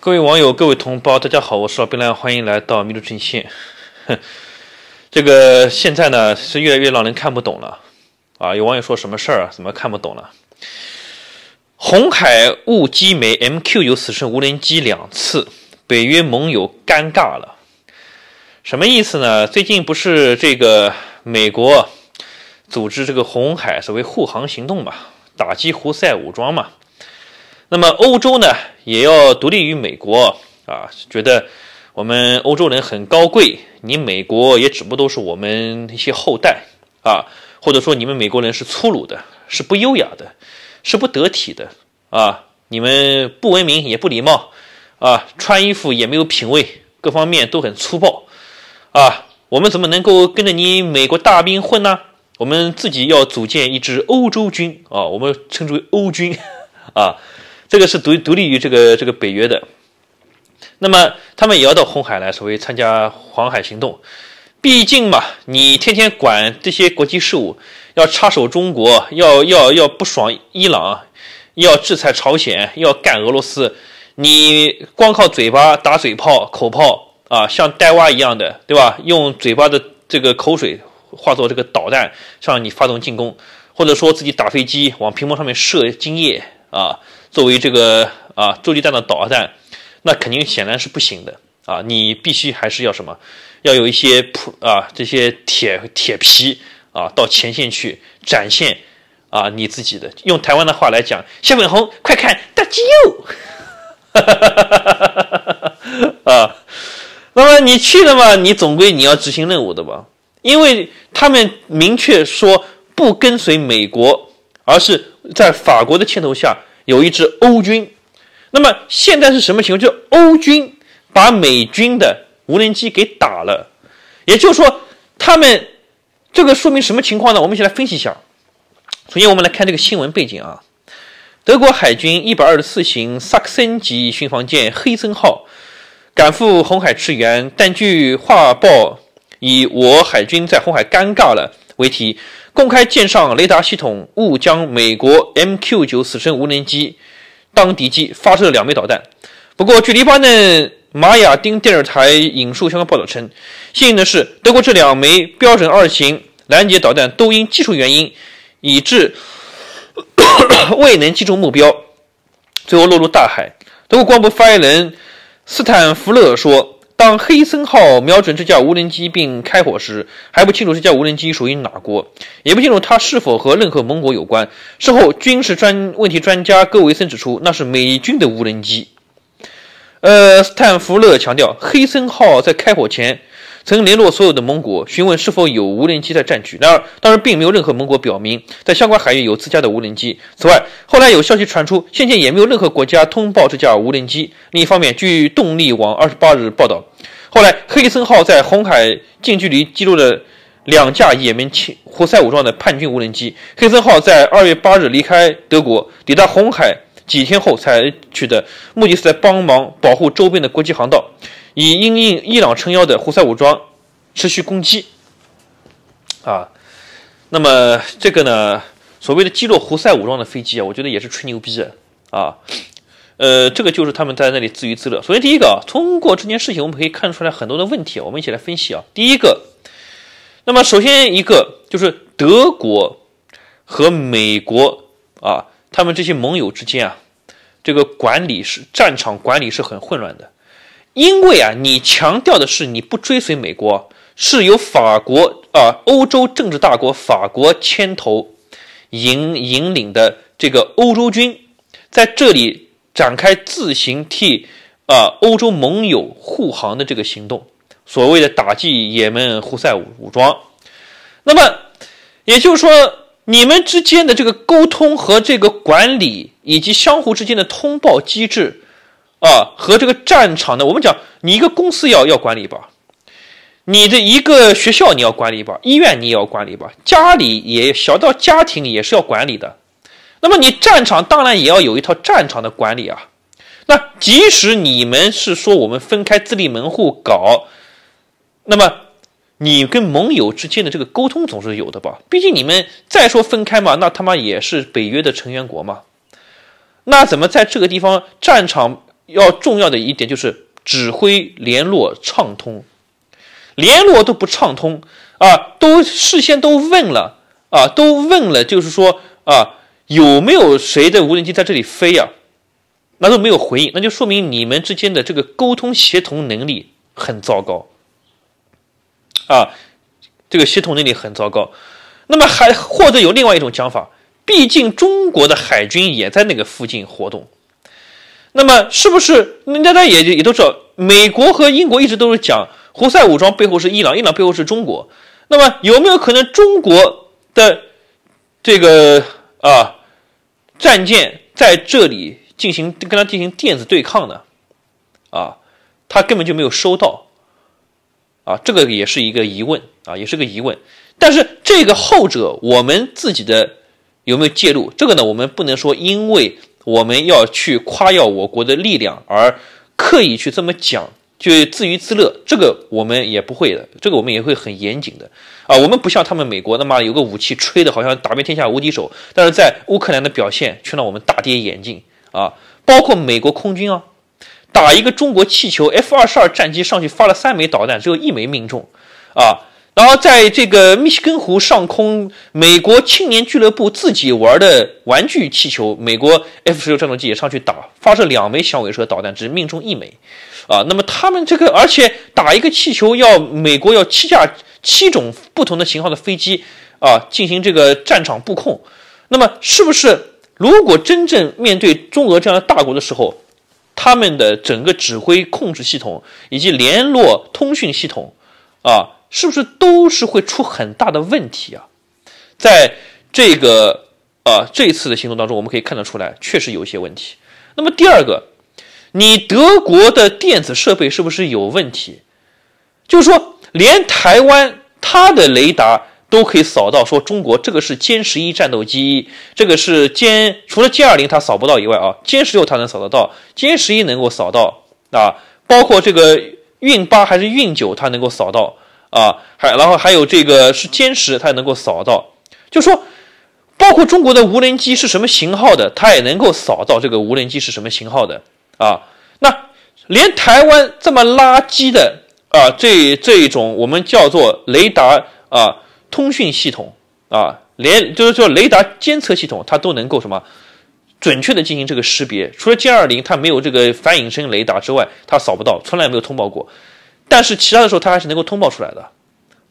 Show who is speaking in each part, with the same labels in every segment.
Speaker 1: 各位网友、各位同胞，大家好，我是老兵兰，欢迎来到迷路阵线。这个现在呢是越来越让人看不懂了啊！有网友说什么事儿啊？怎么看不懂了？红海误击美 MQ 有死神无人机两次，北约盟友尴尬了。什么意思呢？最近不是这个美国组织这个红海所谓护航行动嘛，打击胡塞武装嘛？那么欧洲呢，也要独立于美国啊，觉得我们欧洲人很高贵，你美国也只不过都是我们一些后代啊，或者说你们美国人是粗鲁的，是不优雅的，是不得体的啊，你们不文明也不礼貌啊，穿衣服也没有品味，各方面都很粗暴啊，我们怎么能够跟着你美国大兵混呢？我们自己要组建一支欧洲军啊，我们称之为欧军 啊。这个是独独立于这个这个北约的，那么他们也要到红海来，所谓参加黄海行动。毕竟嘛，你天天管这些国际事务，要插手中国，要要要不爽伊朗，要制裁朝鲜，要干俄罗斯，你光靠嘴巴打嘴炮、口炮啊，像呆蛙一样的，对吧？用嘴巴的这个口水化作这个导弹向你发动进攻，或者说自己打飞机往屏幕上面射精液啊。作为这个啊洲际弹的导弹，那肯定显然是不行的啊！你必须还是要什么？要有一些普啊这些铁铁皮啊到前线去展现啊你自己的。用台湾的话来讲，小粉红快看大肌肉！啊，那么你去了嘛？你总归你要执行任务的吧？因为他们明确说不跟随美国，而是在法国的牵头下。有一支欧军，那么现在是什么情况？就是欧军把美军的无人机给打了，也就是说，他们这个说明什么情况呢？我们一起来分析一下。首先，我们来看这个新闻背景啊，德国海军一百二十四型萨克森级巡防舰黑森号赶赴红海驰援，但据画报以“我海军在红海尴尬了”为题。公开舰上雷达系统误将美国 MQ9 死神无人机当敌机，发射了两枚导弹。不过，据黎巴嫩马亚丁电视台引述相关报道称，幸运的是，德国这两枚标准二型拦截导弹都因技术原因，以致未能击中目标，最后落入大海。德国国防部发言人斯坦福勒说。当黑森号瞄准这架无人机并开火时，还不清楚这架无人机属于哪国，也不清楚它是否和任何盟国有关。事后，军事专问题专家戈维森指出，那是美军的无人机。呃，斯坦福勒强调，黑森号在开火前。曾联络所有的盟国，询问是否有无人机在战区。然而，当时并没有任何盟国表明在相关海域有自家的无人机。此外，后来有消息传出，现前也没有任何国家通报这架无人机。另一方面，据动力网二十八日报道，后来黑森号在红海近距离击落了两架也门亲胡塞武装的叛军无人机。黑森号在二月八日离开德国，抵达红海几天后才取的，目的是在帮忙保护周边的国际航道。以因应伊朗撑腰的胡塞武装持续攻击，啊，那么这个呢，所谓的击落胡塞武装的飞机啊，我觉得也是吹牛逼的啊，呃，这个就是他们在那里自娱自乐。首先第一个啊，通过这件事情，我们可以看出来很多的问题，我们一起来分析啊。第一个，那么首先一个就是德国和美国啊，他们这些盟友之间啊，这个管理是战场管理是很混乱的。因为啊，你强调的是你不追随美国，是由法国啊，欧洲政治大国法国牵头引引领的这个欧洲军，在这里展开自行替啊欧洲盟友护航的这个行动，所谓的打击也门胡塞武武装。那么也就是说，你们之间的这个沟通和这个管理，以及相互之间的通报机制。啊，和这个战场呢，我们讲，你一个公司要要管理吧，你的一个学校你要管理吧，医院你也要管理吧，家里也小到家庭也是要管理的。那么你战场当然也要有一套战场的管理啊。那即使你们是说我们分开自立门户搞，那么你跟盟友之间的这个沟通总是有的吧？毕竟你们再说分开嘛，那他妈也是北约的成员国嘛。那怎么在这个地方战场？要重要的一点就是指挥联络畅通，联络都不畅通啊，都事先都问了啊，都问了，就是说啊，有没有谁的无人机在这里飞呀？那都没有回应，那就说明你们之间的这个沟通协同能力很糟糕啊，这个协同能力很糟糕。那么还或者有另外一种讲法，毕竟中国的海军也在那个附近活动，那么是不是大家也也都知道，美国和英国一直都是讲胡塞武装背后是伊朗，伊朗背后是中国，那么有没有可能中国的这个啊战舰在这里进行跟他进行电子对抗呢？啊，他根本就没有收到，啊，这个也是一个疑问啊，也是个疑问。但是这个后者，我们自己的有没有介入？这个呢，我们不能说，因为我们要去夸耀我国的力量而刻意去这么讲，就自娱自乐。这个我们也不会的，这个我们也会很严谨的啊。我们不像他们美国，那么有个武器吹的好像打遍天下无敌手，但是在乌克兰的表现却让我们大跌眼镜啊！包括美国空军啊，打一个中国气球 F 二十二战机上去发了三枚导弹，只有一枚命中啊。然后在这个密西根湖上空，美国青年俱乐部自己玩的玩具气球，美国 F 十六战斗机也上去打，发射两枚响尾蛇导弹，只命中一枚，啊，那么他们这个，而且打一个气球要美国要七架七种不同的型号的飞机啊，进行这个战场布控，那么是不是如果真正面对中俄这样的大国的时候，他们的整个指挥控制系统以及联络通讯系统啊？是不是都是会出很大的问题啊？在这个啊这次的行动当中，我们可以看得出来，确实有一些问题。那么第二个，你德国的电子设备是不是有问题？就是说，连台湾它的雷达都可以扫到，说中国这个是歼十一战斗机，这个是歼除了歼二零它扫不到以外啊，歼十六它能扫得到，歼十一能够扫到啊，包括这个运八还是运九它能够扫到。啊，还然后还有这个是歼十，它也能够扫到，就说包括中国的无人机是什么型号的，它也能够扫到这个无人机是什么型号的啊。那连台湾这么垃圾的啊，这这一种我们叫做雷达啊通讯系统啊，连就是说雷达监测系统，它都能够什么准确的进行这个识别。除了歼二零它没有这个反隐身雷达之外，它扫不到，从来没有通报过。但是其他的时候，它还是能够通报出来的，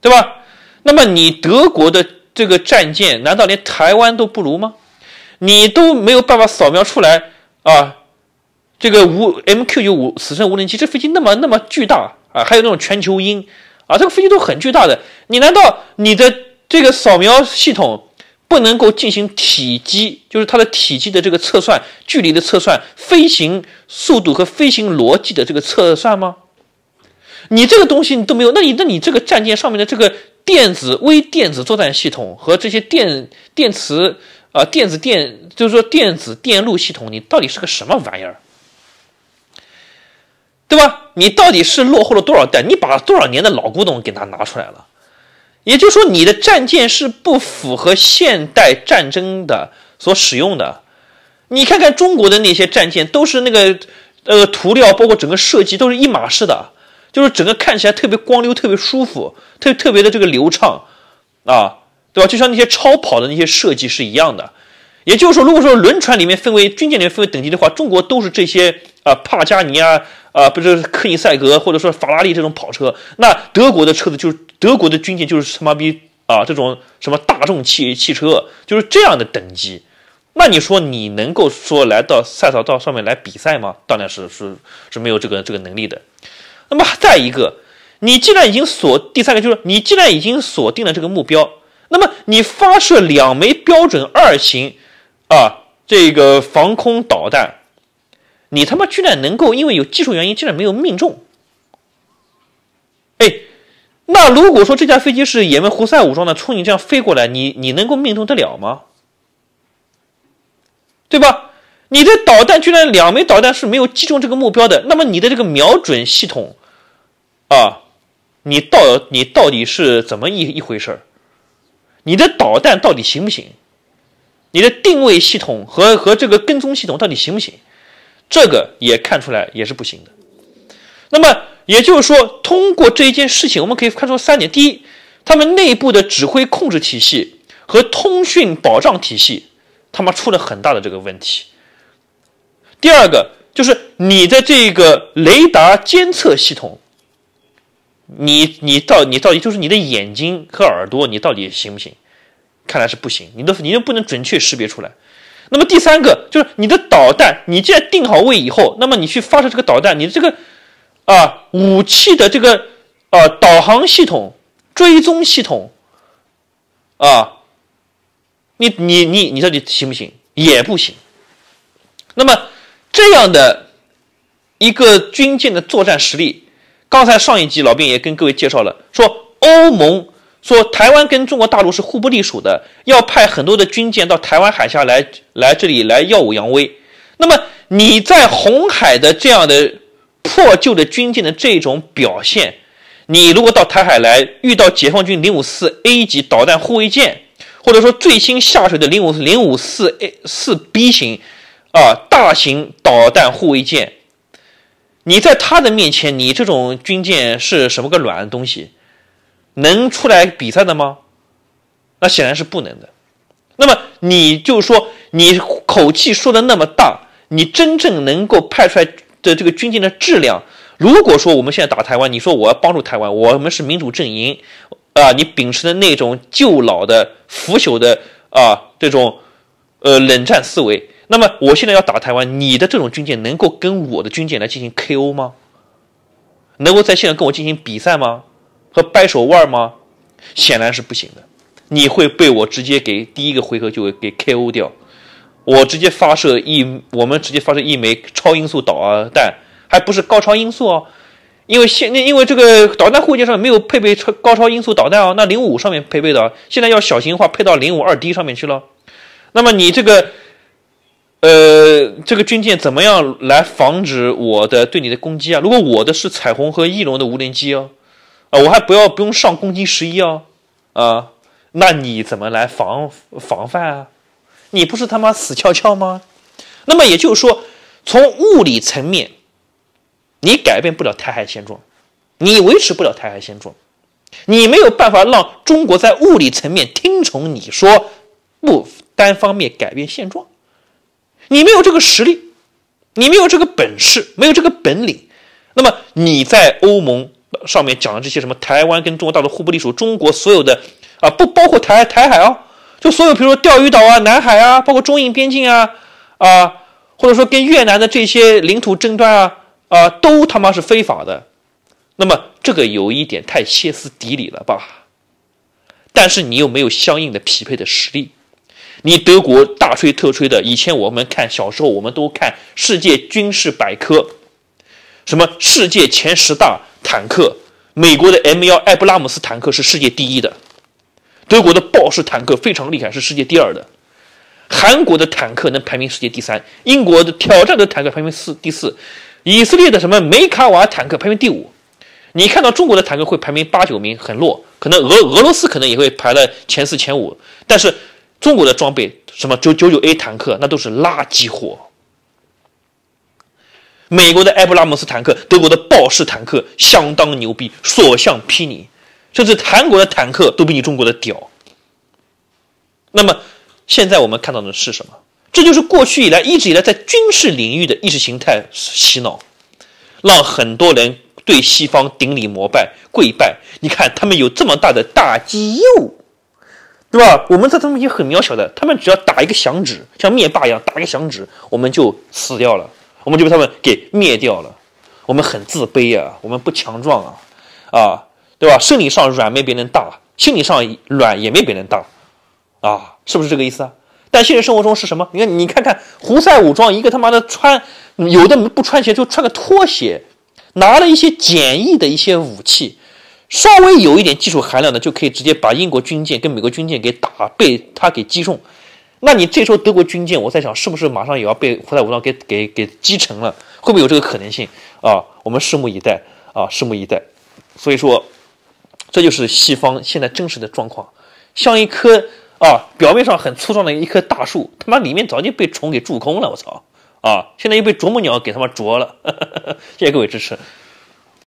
Speaker 1: 对吧？那么你德国的这个战舰，难道连台湾都不如吗？你都没有办法扫描出来啊？这个无 MQ 九五死神无人机，这飞机那么那么巨大啊，还有那种全球鹰啊，这个飞机都很巨大的。你难道你的这个扫描系统不能够进行体积，就是它的体积的这个测算、距离的测算、飞行速度和飞行逻辑的这个测算吗？你这个东西你都没有，那你那你这个战舰上面的这个电子微电子作战系统和这些电电磁啊电子电就是说电子电路系统，你到底是个什么玩意儿，对吧？你到底是落后了多少代？你把多少年的老古董给它拿出来了？也就是说，你的战舰是不符合现代战争的所使用的。你看看中国的那些战舰，都是那个呃涂料，包括整个设计都是一码式的。就是整个看起来特别光溜，特别舒服，特别特别的这个流畅，啊，对吧？就像那些超跑的那些设计是一样的。也就是说，如果说轮船里面分为军舰里面分为等级的话，中国都是这些啊，帕加尼啊，啊，不是科尼赛格或者说法拉利这种跑车。那德国的车子就是德国的军舰就是他妈逼啊，这种什么大众汽汽车就是这样的等级。那你说你能够说来到赛道道上面来比赛吗？当然是是是没有这个这个能力的。那么再一个，你既然已经锁第三个，就是你既然已经锁定了这个目标，那么你发射两枚标准二型啊这个防空导弹，你他妈居然能够因为有技术原因，竟然没有命中。哎，那如果说这架飞机是也门胡塞武装的，冲你这样飞过来，你你能够命中得了吗？对吧？你的导弹居然两枚导弹是没有击中这个目标的，那么你的这个瞄准系统啊，你到你到底是怎么一一回事儿？你的导弹到底行不行？你的定位系统和和这个跟踪系统到底行不行？这个也看出来也是不行的。那么也就是说，通过这一件事情，我们可以看出三点：第一，他们内部的指挥控制体系和通讯保障体系，他妈出了很大的这个问题；第二个，就是你的这个雷达监测系统。你你到你到底就是你的眼睛和耳朵，你到底行不行？看来是不行，你都你都不能准确识别出来。那么第三个就是你的导弹，你既然定好位以后，那么你去发射这个导弹，你的这个啊武器的这个啊导航系统、追踪系统啊，你你你你到底行不行？也不行。那么这样的一个军舰的作战实力。刚才上一集老兵也跟各位介绍了，说欧盟说台湾跟中国大陆是互不隶属的，要派很多的军舰到台湾海峡来来这里来耀武扬威。那么你在红海的这样的破旧的军舰的这种表现，你如果到台海来遇到解放军零五四 A 级导弹护卫舰，或者说最新下水的零五零五四 A 四 B 型啊大型导弹护卫舰。你在他的面前，你这种军舰是什么个卵东西，能出来比赛的吗？那显然是不能的。那么你就说，你口气说的那么大，你真正能够派出来的这个军舰的质量，如果说我们现在打台湾，你说我要帮助台湾，我们是民主阵营，啊，你秉持的那种旧老的腐朽的啊这种呃冷战思维。那么我现在要打台湾，你的这种军舰能够跟我的军舰来进行 KO 吗？能够在现场跟我进行比赛吗？和掰手腕吗？显然是不行的。你会被我直接给第一个回合就给 KO 掉。我直接发射一，我们直接发射一枚超音速导弹，还不是高超音速哦。因为现因为这个导弹护舰上没有配备超高超音速导弹哦，那零五上面配备的，现在要小型化配到零五二 D 上面去了。那么你这个。呃，这个军舰怎么样来防止我的对你的攻击啊？如果我的是彩虹和翼龙的无人机哦，啊，我还不要不用上攻击十一哦，啊，那你怎么来防防范啊？你不是他妈死翘翘吗？那么也就是说，从物理层面，你改变不了台海现状，你维持不了台海现状，你没有办法让中国在物理层面听从你说不单方面改变现状。你没有这个实力，你没有这个本事，没有这个本领，那么你在欧盟上面讲的这些什么台湾跟中国大陆互不隶属，中国所有的啊不包括台台海哦，就所有比如说钓鱼岛啊、南海啊，包括中印边境啊啊，或者说跟越南的这些领土争端啊啊，都他妈是非法的。那么这个有一点太歇斯底里了吧？但是你又没有相应的匹配的实力。你德国大吹特吹的，以前我们看小时候，我们都看世界军事百科，什么世界前十大坦克，美国的 M 幺艾布拉姆斯坦克是世界第一的，德国的豹式坦克非常厉害，是世界第二的，韩国的坦克能排名世界第三，英国的挑战的坦克排名四第四，以色列的什么梅卡瓦坦克排名第五，你看到中国的坦克会排名八九名，很弱，可能俄俄罗斯可能也会排了前四前五，但是。中国的装备，什么九九九 A 坦克，那都是垃圾货。美国的埃布拉姆斯坦克，德国的豹式坦克相当牛逼，所向披靡，甚至韩国的坦克都比你中国的屌。那么，现在我们看到的是什么？这就是过去以来一直以来在军事领域的意识形态洗脑，让很多人对西方顶礼膜拜、跪拜。你看，他们有这么大的大肌肉。对吧？我们在他们已经很渺小的，他们只要打一个响指，像灭霸一样打一个响指，我们就死掉了，我们就被他们给灭掉了。我们很自卑啊，我们不强壮啊，啊，对吧？生理上软没别人大，心理上软也没别人大，啊，是不是这个意思啊？但现实生活中是什么？你看，你看看胡塞武装，一个他妈的穿，有的不穿鞋就穿个拖鞋，拿了一些简易的一些武器。稍微有一点技术含量的，就可以直接把英国军舰跟美国军舰给打被他给击中。那你这时候德国军舰，我在想是不是马上也要被胡塞武装给给给击沉了？会不会有这个可能性啊？我们拭目以待啊，拭目以待。所以说，这就是西方现在真实的状况，像一棵啊表面上很粗壮的一棵大树，他妈里面早就被虫给蛀空了，我操啊，现在又被啄木鸟给他妈啄了。谢谢各位支持。